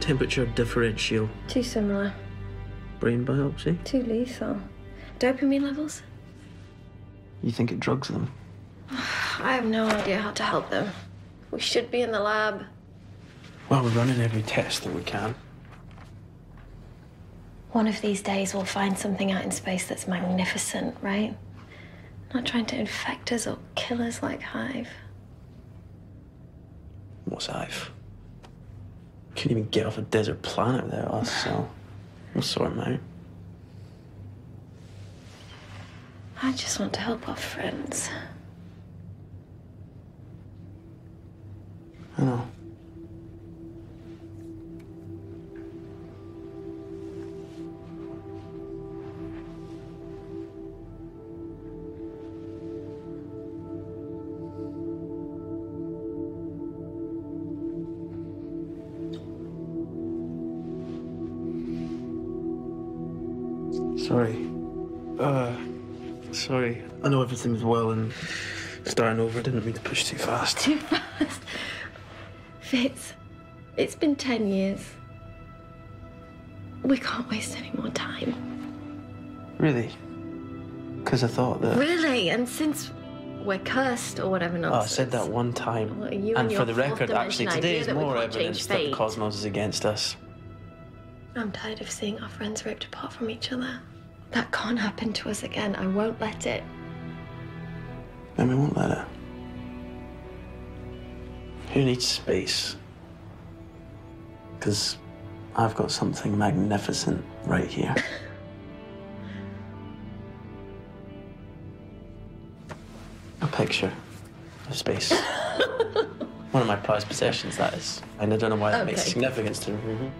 Temperature differential. Too similar. Brain biopsy. Too lethal. Dopamine levels? You think it drugs them? I have no idea how to help them. We should be in the lab. Well, we're running every test that we can. One of these days we'll find something out in space that's magnificent, right? Not trying to infect us or kill us like Hive. What's Hive? Couldn't even get off a desert planet without us, so we'll sort out. I just want to help our friends. I know. Sorry. Uh, sorry. I know everything's well and starting over. I didn't mean to push too fast. Too fast. Fitz, it's been 10 years. We can't waste any more time. Really? Because I thought that. Really? And since we're cursed or whatever Oh, I said that one time. Well, you and and for the record, actually, today is more evidence that the cosmos is against us. I'm tired of seeing our friends ripped apart from each other. That can't happen to us again. I won't let it. Then we won't let it. Who needs space? Because I've got something magnificent right here. A picture of space. One of my prized possessions, that is. And I don't know why that makes significance to me.